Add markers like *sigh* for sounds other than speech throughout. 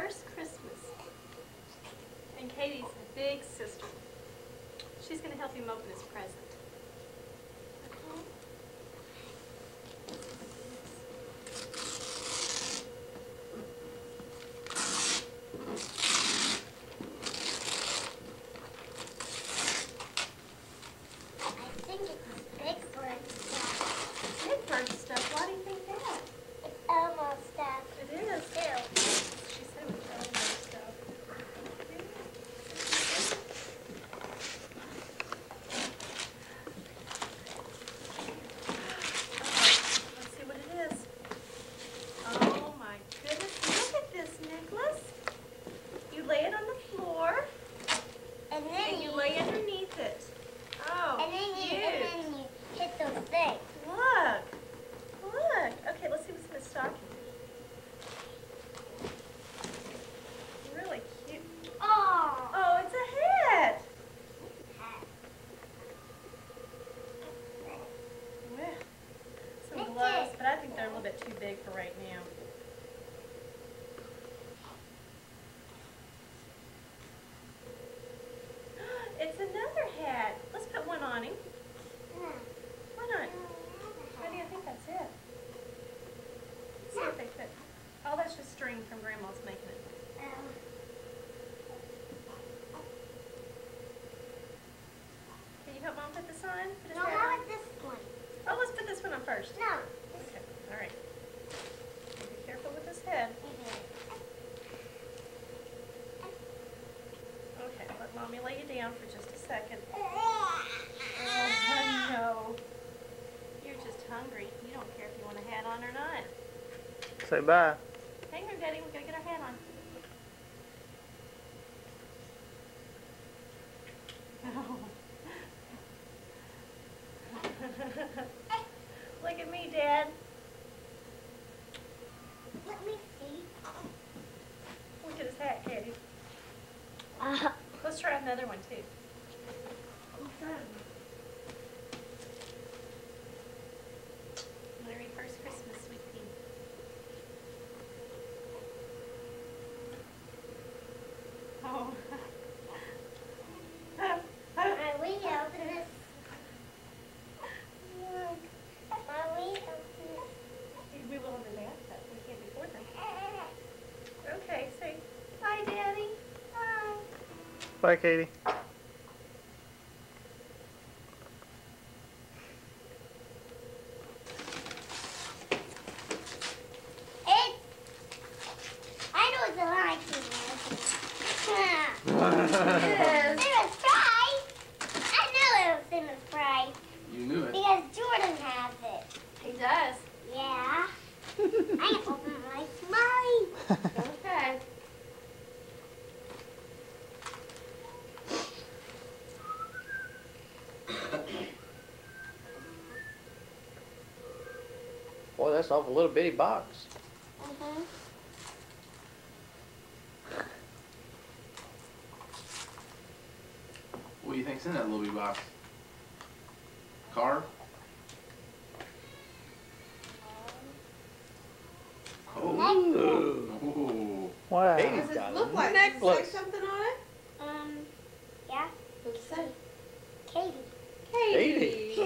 first Christmas. And Katie's big sister. She's going to help him open his present. Okay? I think it's Big Bird stuff. Big bird stuff. Why do you think that? It's Elmo stuff. It is. Too. She said it was Elmo stuff. Let's see what it is. Oh my goodness, look at this necklace. You lay it on the floor And then and you you, lay underneath it. Oh, and then you, cute. and then you hit those things. Look, look. Okay, let's see what's in the stocking. Really cute. Oh. Oh, it's a hat. Well, some Look gloves, it. but I think they're a little bit too big for right now. It's another hat. Let's put one on him. Why not? Why do you think that's it? Let's see if they fit. Oh, that's just string from Grandma's making it. Can you help Mom put this on? Put his No, hat how about this one? Oh, let's put this one on first. No. Okay, all right. Be careful with his head. Okay, let Mommy lay you down for just a second. *laughs* Oh, I know. You're just hungry. You don't care if you want a hat on or not. Say bye. Hang on, Daddy. We gotta get our hat on. Oh. Look at me, Dad. Let me see. Look at his hat, Katie. Uh, Let's try another one too. Merry first Christmas, sweet pea. Oh. Are we open this? Look. Are we open this? We will in the bathtub. We can't before them. Okay, say bye, Daddy. Bye. Bye, Katie. It's. I know it's a lie to Yes. It was fry. I knew it was in the fry You knew it. because Jordan has it. He does. Yeah. I open my mine. Okay. Boy, that's off a little bitty box. Mm-hmm. What do you think's in that little bitty box? Car? Oh. Oh. Wow. Katie's Does it look like necklace. say something on it? Um. Yeah. What's it say? Katie. Katie.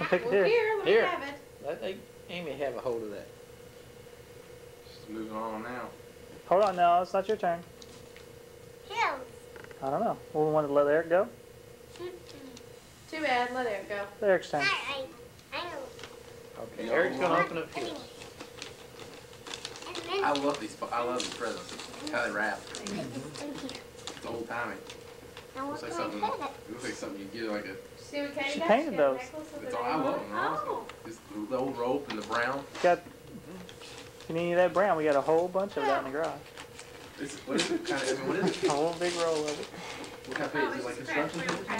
I'll take it Well, here. here, let me Here. have it. Let Amy- Amy have a hold of that. She's moving on now. Hold on now, it's not your turn. Hills. I don't know. We want to let Eric go? Too bad. Let Eric go. Eric's turn. Alright. I know. Okay, Yeah, Eric's gonna open up his. And then I love these. I love these presents. How they wrap. It's old timey. Now what Looks like something. it? It looks like something you get like a. See what Katie She got? painted got those. necklace It's all, I love them. honestly. Oh. This the old rope and the brown. Got. If you need any of that brown, we got a whole bunch of that in the garage. It's, what is it? Kind of. I mean, what is it? A whole big roll of it. What kind of paper? Oh, is it like construction paper?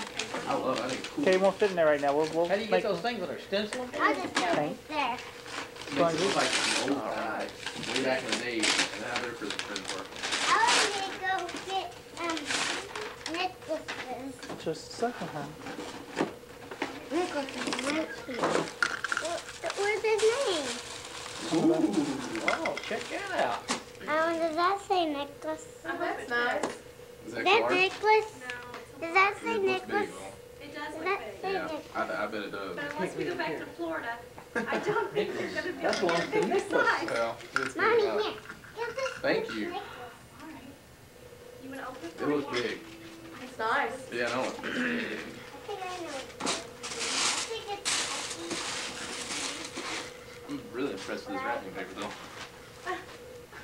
I love. it. I think it's cool. Okay, it won't fit in there right now. We'll, we'll How do you make get those things when they're stenciling? I'll just put it there. It makes it look like the old time, way back in the day, and how their Christmas presents were. I want to go get um necklaces. Just a second, huh? Necklaces right here. What- What's his name? Ooh. Oh, check that out. Um, does that say necklace? I hope That's nice. Is Is that that necklace? No, Does that say necklace? big. It does Does look big. say Yeah, necklace? I, I bet it does. But unless we go back to Florida, I don't think they're gonna be That's able to one get a bigger necklace. size. Well, it's big Mommy, enough. here. Thank you. necklace. All right. You wanna open it It for looks big. It's nice. Yeah, I know. I think I know. what it is. I think it's. I'm really impressed with this wrapping paper though.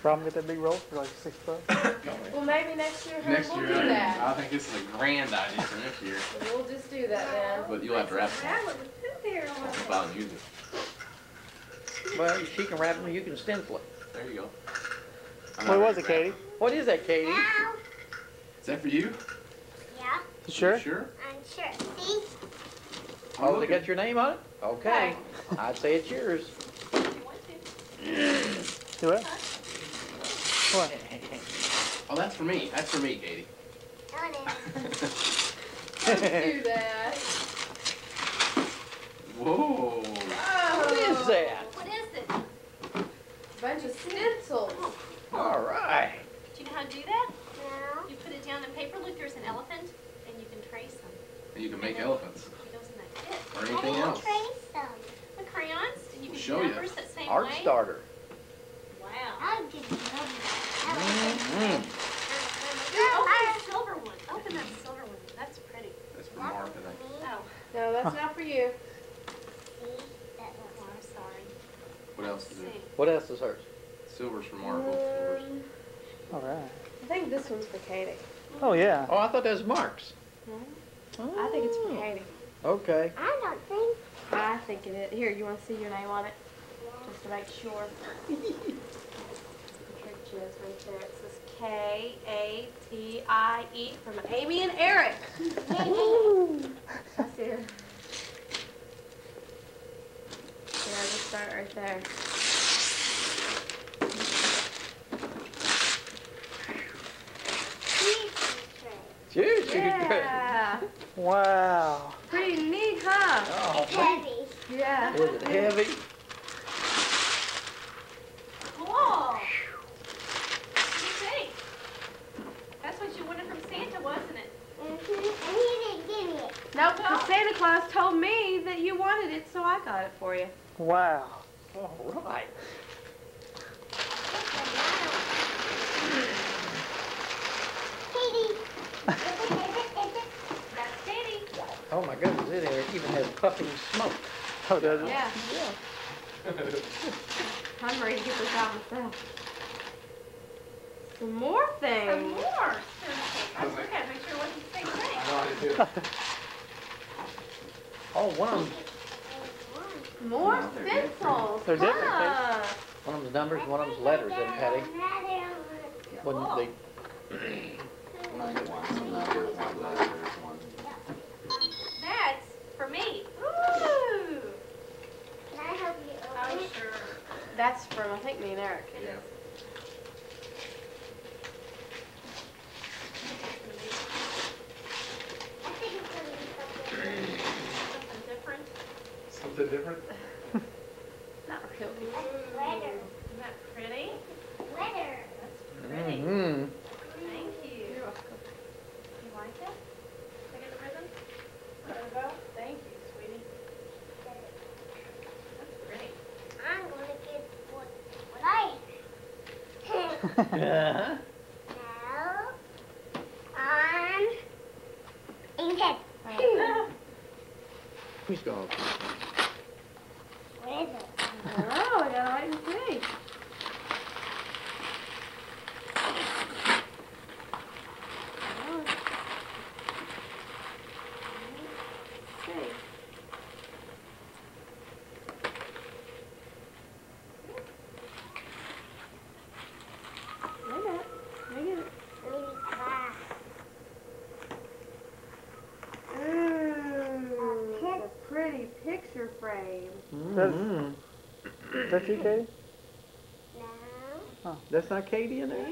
Rob, get that big roll for like six bucks. *laughs* Well, maybe next year, honey, Next we'll year, do I, that. I think this is a grand idea for next year, We'll just do that then. but you'll have to wrap it. Rattling with poo hair on That's it. about use it. Well, she can wrap them, you can stencil it. There you go. I'm What was it, Katie? What is that, Katie? Now. Is that for you? Yeah, You sure? Sure? I'm sure. See? Oh, they got your name on it? Okay. *laughs* I'd say it's yours. If you want to. Do it. What? Oh, that's for me. That's for me, Katie. No, it is. *laughs* Don't do that. Whoa. What is that? What is it? A Bunch of stencils. All right. Do you know how to do that? No. You put it down in paper. Look, there's an elephant, and you can trace them. And you can make elephants It goes in that kit. or I anything didn't else. trace them. The crayons, and you can Show do ya. numbers that same Art way. starter. Wow. I didn't know that. Mm. Open the silver one. Open that silver one. That's pretty. That's for Mark, I think. Oh, No, that's not for you. oh, I'm sorry. What else is it? What else is hers? Silver's for Mark. both silvers. Um, All right. I think this one's for Katie. Oh yeah. Oh, I thought that was Mark's. I think it's for oh. Katie. Okay. I don't think. I think it is. Here, you want to see your name on it? Just to make sure. *laughs* Trick is right there. It says K A T I E from Amy and Eric. That's here. Yeah, just start right there. Wow. Pretty neat, huh? Oh, It's man. heavy. Yeah. Is it heavy? Cool. What do you think? That's what you wanted from Santa, wasn't it? Mhm. And he didn't give me it. Nope, the Santa Claus told me that you wanted it, so I got it for you. Wow. All right. Katie. That's Katie. Oh, my goodness, it even has puffing smoke. Oh, does it? Yeah. *laughs* I'm ready to get this out myself. Some more Some things. more. I was looking at make sure it wasn't the same thing. Oh, *laughs* one of them, More stencils. They're different, Huh. one of them's numbers, one of them's letters, isn't it, Patty? When they, That's *clears throat* for me. Ooh. Can I help you Oh, open it? sure. That's from, I think, me and Eric. It is. I think it's gonna be something. Something different. Something *laughs* different? Not really. That's letter. Isn't that pretty? Letter. That's pretty. mm-hmm. Thank you. You're welcome. You like it? Can I get the ribbon? There we go. Thank you, sweetie. That's pretty. I'm gonna get what, what I. Uh-huh. now, on, and head. Who's going? What is it? Oh, I gotta wait and see. Oh. Let's see. Wait a minute. Wait a minute. Let me try. Ooh, a pretty picture frame. Mm-hmm. Is that you, Katie? No, That's not Katie in there?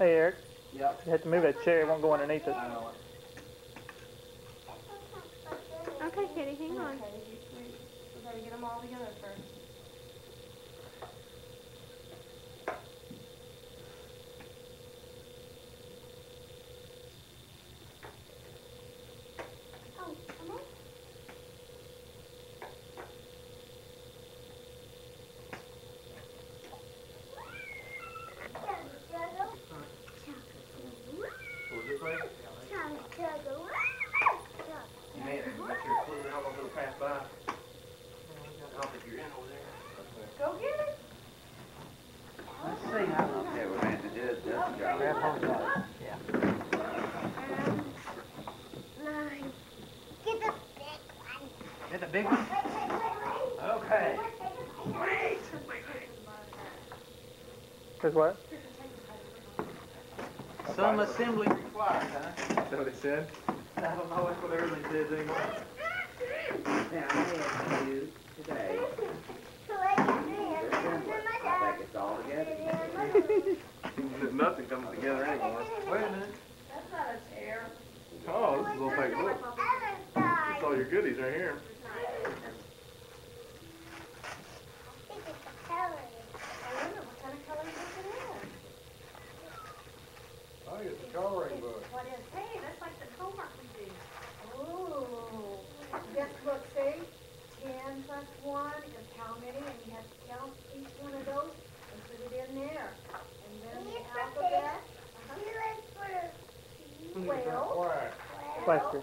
Hey, Eric. Yeah. You have to move that chair. It won't go underneath it. Okay, Kitty, hang on. Okay. We gotta get them all together first. big one? Okay. Wait! Because what? Some assembly required, huh? Is that what it said? I don't know. That's what everything says anymore. Now, I asked you today. Nothing comes together anymore. Wait a minute. That's not a chair. Oh, this is a little fake look. it's all your goodies right here. coloring book. What is, hey, that's like the homework we do. Ooh. Guessbook, see? 10 plus 1 is how many, and you have to count each one of those and put it in there. And then the alphabet. Uh uh-huh. -huh. Well, question.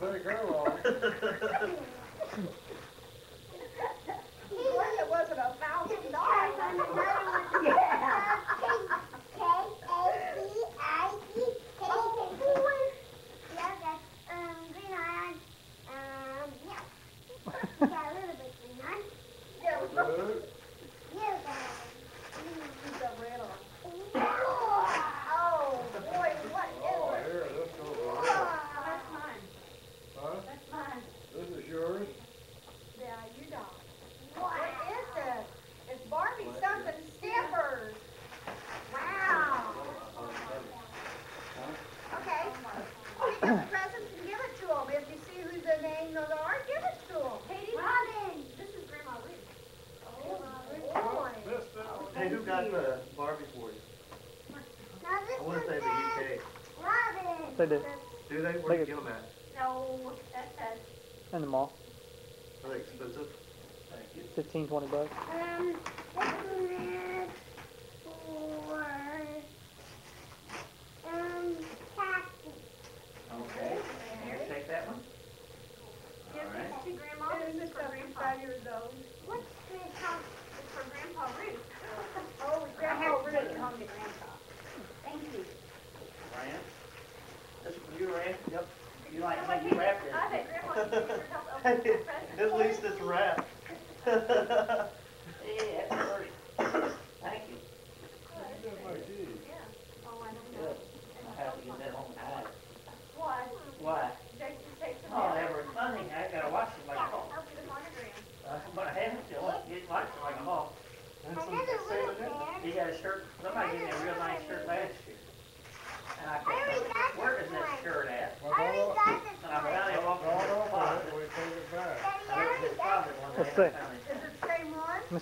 Put a girl on. Hey, who got the Barbie for you? I want to say the UK. Robin. They did. Do they? Where did you get them at? No, that's us. In the mall. Are they expensive? Thank you. 15, 20 bucks. Um, Yep. You like like you wrapped it. At least it's wrapped. *laughs*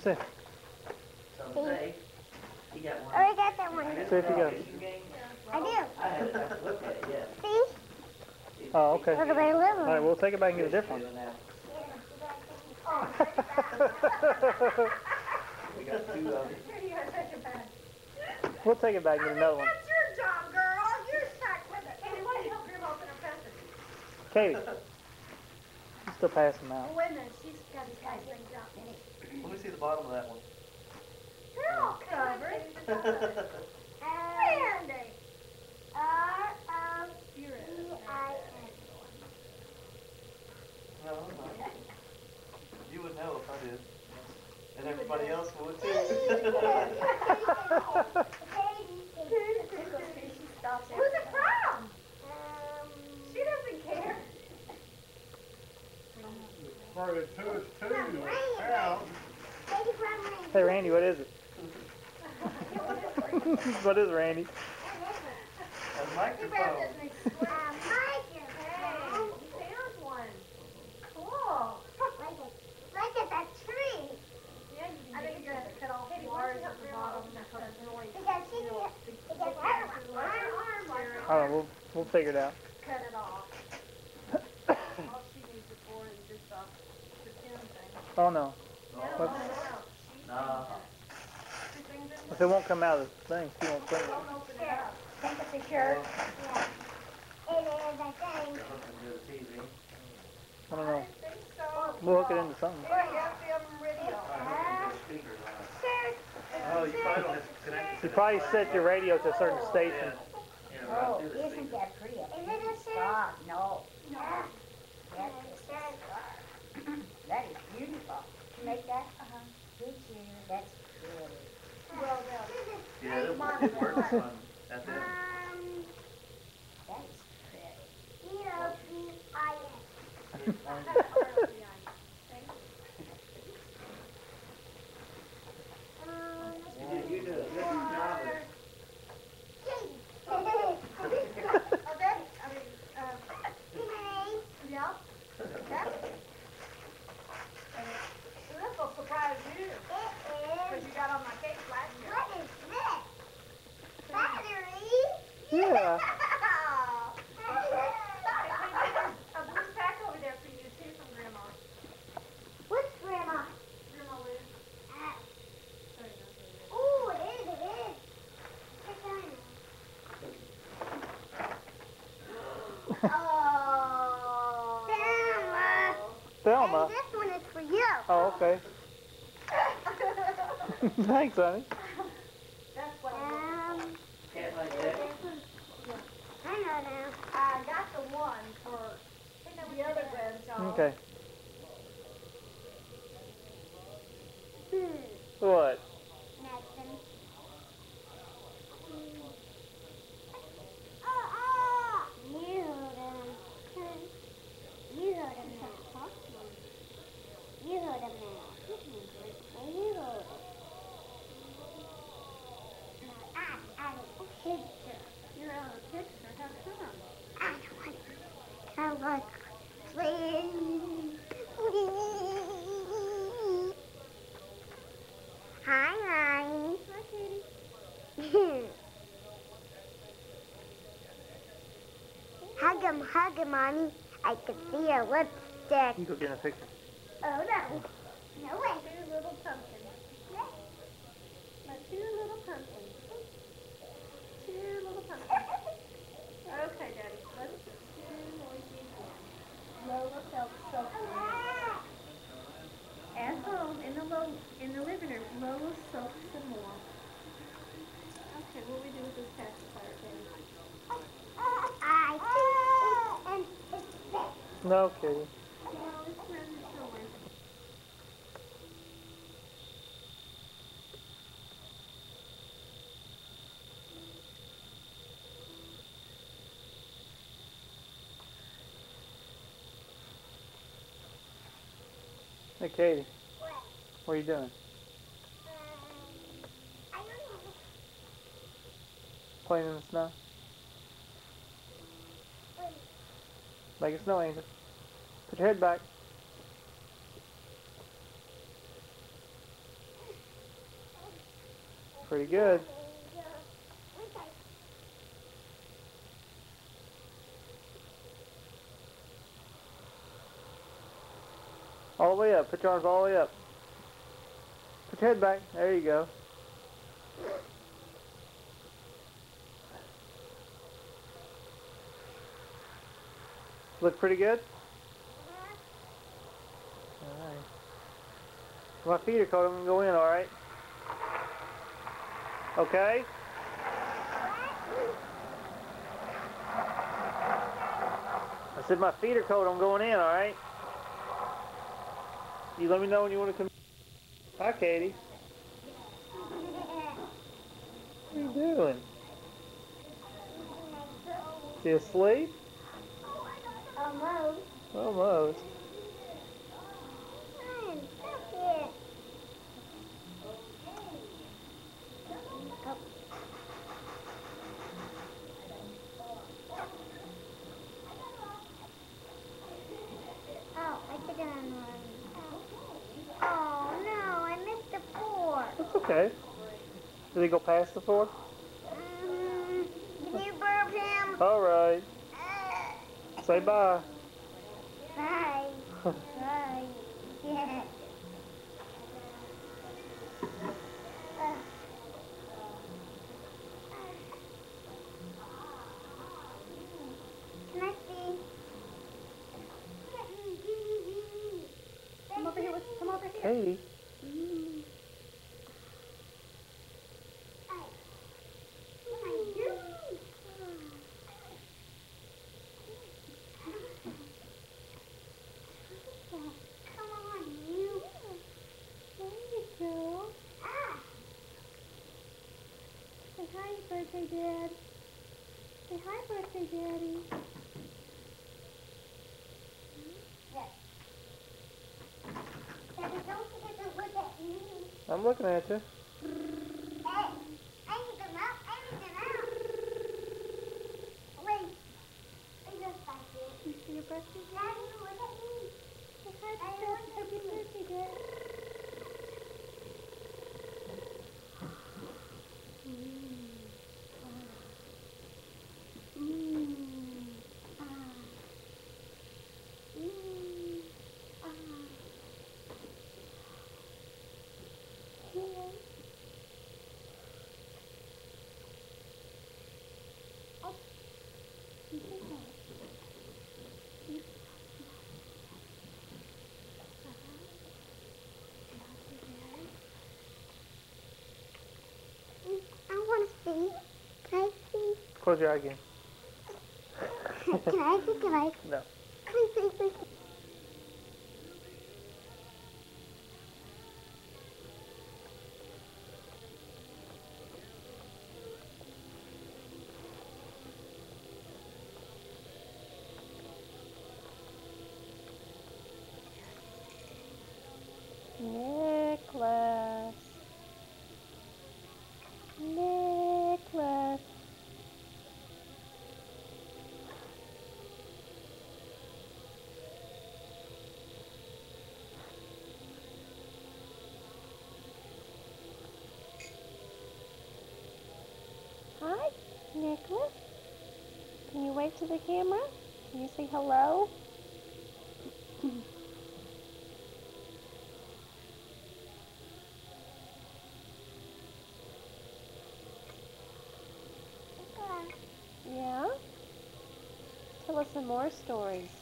same one? Let me say he got one. Oh, we got that one. See if you got it. I do. I haven't got to look at it yet. See? Oh, okay. Look at my little All right, we'll take it back and get a different that. one. We got two of them. Here, you gotta take it back. we'll take it back and get another one. That's your job, girl. You're stuck with it. Katie, why don't you help Grandma open her present? Katie. You still pass them out. Wait a minute, she's got these guys out. Let me see the bottom of that one. They're all covered. Randy. *laughs* R O You're E in. I No, I'm not. You would know if I did. And everybody else would too. Who's it from? Um, She doesn't care. For the two is two, you'll count. Hey, Randy, what is it? *laughs* what is Randy? A microphone. Hey, you. Oh, cool. Look at that tree. I think you're gonna cut off the wires at the bottom because of noise. Because she, because her, her arm was I don't know. We'll, we'll figure it out. cut it off. All she needs it for is just a pretend thing. Oh, no. No, What? No, no. Nah. two things in If it won't come out of the thing, she won't clean it. Don't open it up. Take a picture. Well, It is, I think. Something to the TV. I don't know. I think so. We'll hook it into something. FM radio. I hope you put speakers on it. Sure. Oh, you probably don't have to connect. You probably set your radio to a certain station. Oh, isn't that pretty? Is it a star? No. That is a star. That is beautiful. You make that? Did you? That's pretty. Well done. Yeah, it it works on at the. Um, that is pretty. E-O-P-I-N. Um, Yeah, you do a good job of Oh, that, I mean, uh, yeah. That. This will surprise you, because you got on my cake last year. What is this? Battery? Yeah. A blue pack over there for you too from Grandma. What's grandma? Grandma Lou. Uh, Sorry, not Lou. ooh, it is, it is. Check on it. Oh. Thelma. Thelma. And this one is for you. Oh, okay. *laughs* Thanks, honey. That's what I'm Um, Can't like. I know now. I got the one for the other grandchild. Okay. Hmm. What? Nothing. Oh, oh! You hold him. You hold him now. You hold him now. And you hold him. Now, I, I want a picture. You're on a picture. How come? Want, I. Hi, honey. Hug him, hug him, mommy. I can see your lipstick. You go get a picture. Oh, no. No way. Two little pumpkins. My two little pumpkins. Two little pumpkins. *laughs* Okay, Daddy. Let's do noisy again. Lola felt so good. At home, in the lo- in the living room, Lola soaked some more. Okay, what do we do with this pacifier, Daddy? I think and it's this. No, Katie. Hey, Katie. What? What are you doing? Um, Playing in the snow? Like a snow angel. Put your head back. Pretty good. All the way up. Put your arms all the way up. Put your head back. There you go. Look pretty good? Alright. My feet are cold. I'm going to go in, alright? Okay? I said my feet are cold. I'm going in, alright? You let me know when you want to come. Hi, Katie. What are you doing? You asleep? Almost. Almost. I'm stuck here. Oh, I took it on one. Oh no, I missed the four. That's okay. Did he go past the floor? Mm, can you burp him? Alright. Uh, Say bye. Bye. *laughs* Bye. Yeah. Uh. Can I see? Come over here with, come over here. Katie. Come on, you. There you go. Ah. Say hi, birthday dad. Say hi, birthday daddy. Yes. Daddy, don't forget to look at me. I'm looking at you. Hey, I need them out. I need them out. Wait. I just got you. You see your birthday? Daddy, look at me. Say hi, Daddy, happy birthday, Dad. I want to see. Can I see? Close your eye again. Can I see? Can I? No. Please, please, please. Hi, Nicholas. Can you wave to the camera? Can you say hello? *coughs* Yeah? Tell us some more stories.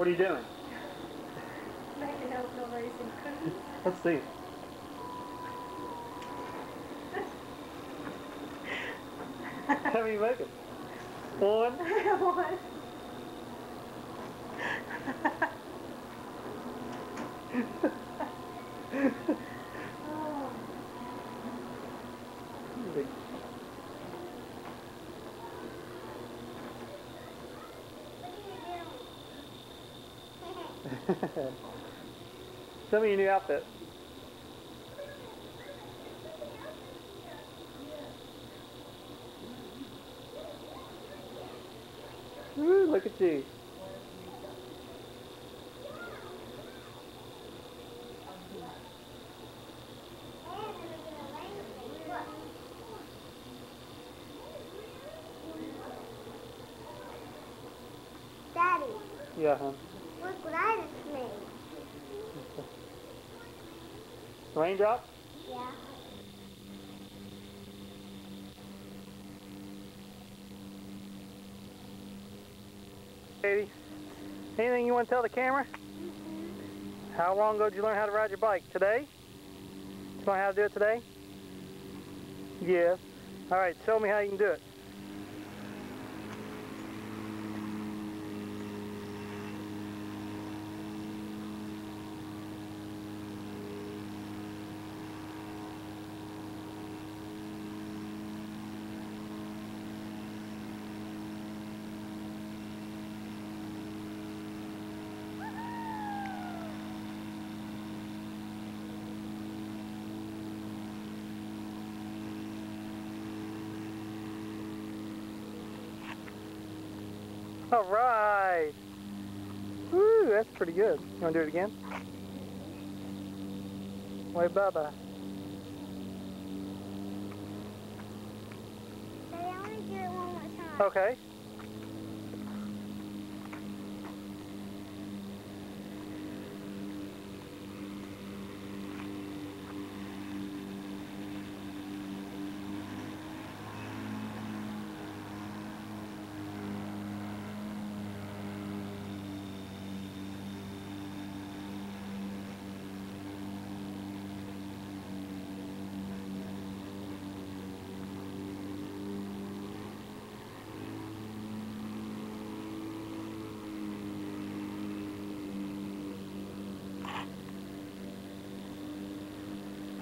What are you doing? Making oatmeal raisin cookies. Let's see. How many you making? One. One. *laughs* Show me your new outfit. Woo, look at you. Daddy, Yeah, huh? look what I just made. Raindrop? Yeah. Katie, anything you want to tell the camera? Mm-hmm. How long ago did you learn how to ride your bike? Today? You learn how to do it today? Yeah. All right, show me how you can do it. *laughs* All right. Woo, that's pretty good. You want to do it again? Wave bye-bye. I want to do it one more time. Okay.